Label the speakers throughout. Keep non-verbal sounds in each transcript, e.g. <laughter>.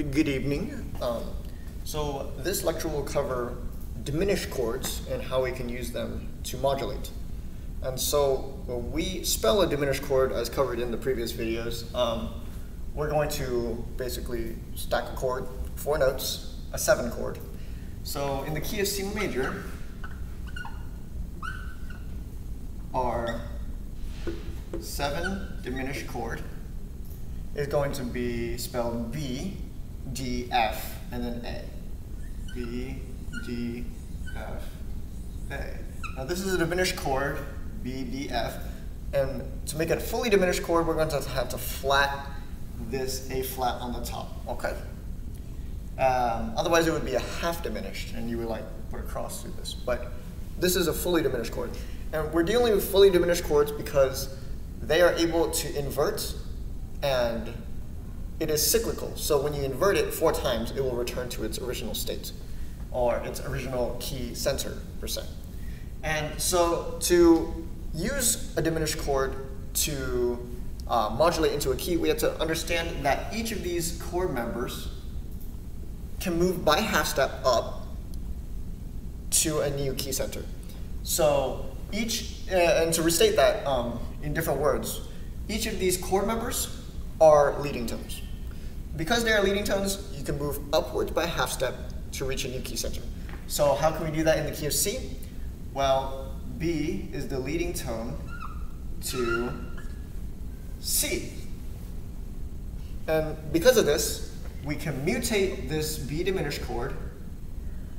Speaker 1: Good evening. Um, so this lecture will cover diminished chords and how we can use them to modulate. And so when we spell a diminished chord as covered in the previous videos, um, we're going to basically stack a chord, four notes, a seven chord. So in the key of C major, our seven diminished chord is going to be spelled B, D, F, and then A. B, D, F, A. Now this is a diminished chord, B, D, F, and to make it a fully diminished chord, we're going to have to flat this A flat on the top, okay? Um, otherwise it would be a half diminished, and you would like put a cross through this. But this is a fully diminished chord. And we're dealing with fully diminished chords because they are able to invert and it is cyclical. So when you invert it four times, it will return to its original state or its original key center, per se. And so to use a diminished chord to uh, modulate into a key, we have to understand that each of these chord members can move by half step up to a new key center. So each, uh, and to restate that um, in different words, each of these chord members are leading tones. Because they are leading tones, you can move upwards by half step to reach a new key center. So how can we do that in the key of C? Well, B is the leading tone to C. And because of this, we can mutate this B diminished chord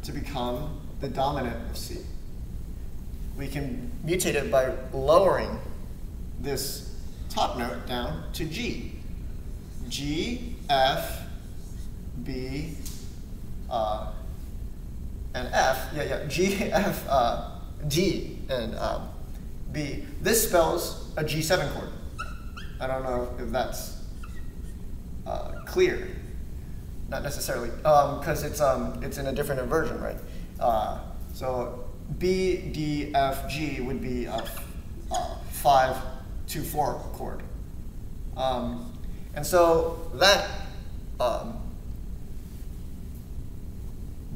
Speaker 1: to become the dominant of C. We can mutate it by lowering this top note down to G. G, F, B, uh, and F, yeah, yeah, G, <laughs> F, uh, D, and um, B. This spells a G7 chord. I don't know if that's uh, clear. Not necessarily, because um, it's, um, it's in a different inversion, right? Uh, so B, D, F, G would be a, 5, 2, 4 chord. Um, and so that um,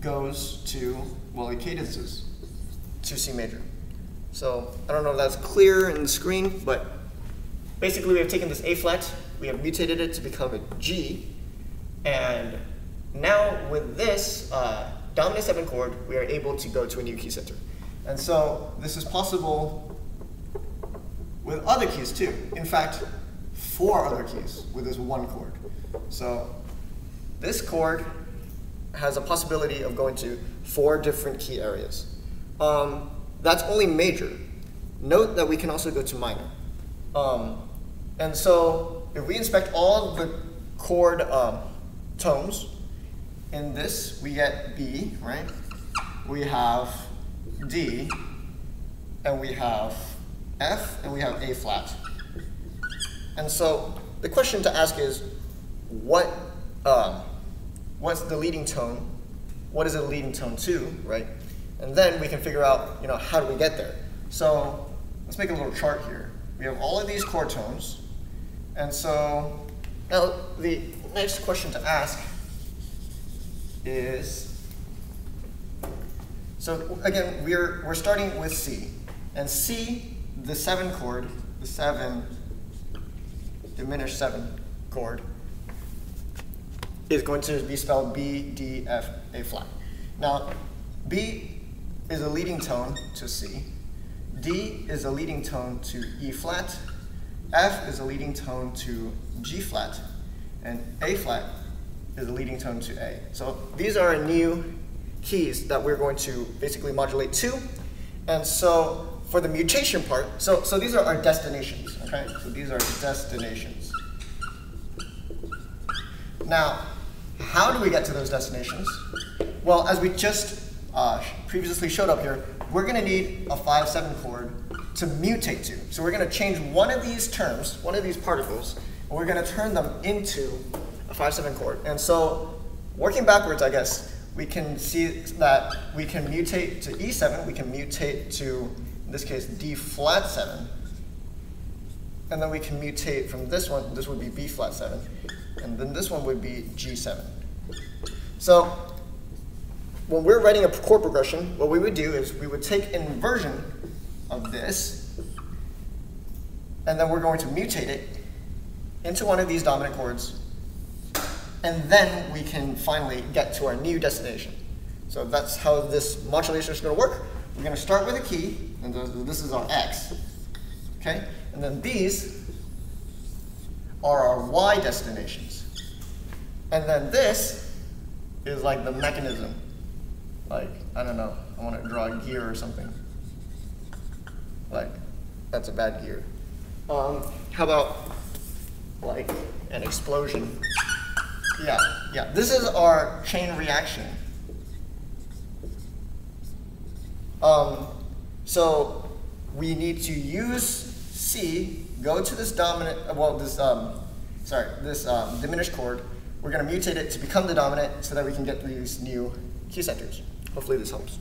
Speaker 1: goes to, well, it cadences to C major. So I don't know if that's clear in the screen, but basically we have taken this A flat, we have mutated it to become a G, and now with this uh, dominant 7 chord, we are able to go to a new key center. And so this is possible with other keys too. In fact, four other keys with this one chord. So this chord has a possibility of going to four different key areas. Um, that's only major. Note that we can also go to minor. Um, and so if we inspect all the chord um, tones, in this we get B, right? We have D, and we have F, and we have A flat. And so the question to ask is, what, um, what's the leading tone? What is a leading tone to, right? And then we can figure out, you know, how do we get there? So let's make a little chart here. We have all of these chord tones. And so now the next question to ask is, so again, we're, we're starting with C. And C, the seven chord, the seven diminished seven chord is going to be spelled B, D, F, A flat. Now, B is a leading tone to C. D is a leading tone to E flat. F is a leading tone to G flat. And A flat is a leading tone to A. So these are new keys that we're going to basically modulate to. And so for the mutation part, so, so these are our destinations, okay? So these are destinations. Now, how do we get to those destinations? Well, as we just uh, previously showed up here, we're going to need a 5-7 chord to mutate to. So we're going to change one of these terms, one of these particles, and we're going to turn them into a 5-7 chord. And so working backwards, I guess, we can see that we can mutate to E7, we can mutate to in this case D flat 7. And then we can mutate from this one, this would be B flat 7. And then this one would be G7. So when we're writing a chord progression, what we would do is we would take inversion of this, and then we're going to mutate it into one of these dominant chords, and then we can finally get to our new destination. So that's how this modulation is going to work. We're going to start with a key, and this is our X, okay? And then these are our Y destinations. And then this is like the mechanism. Like, I don't know, I want to draw a gear or something. Like, that's a bad gear. Um, how about like an explosion? Yeah, yeah. This is our chain reaction. Um, so we need to use C, go to this dominant, well, this, um, sorry, this um, diminished chord. We're going to mutate it to become the dominant so that we can get these new key centers. Hopefully this helps.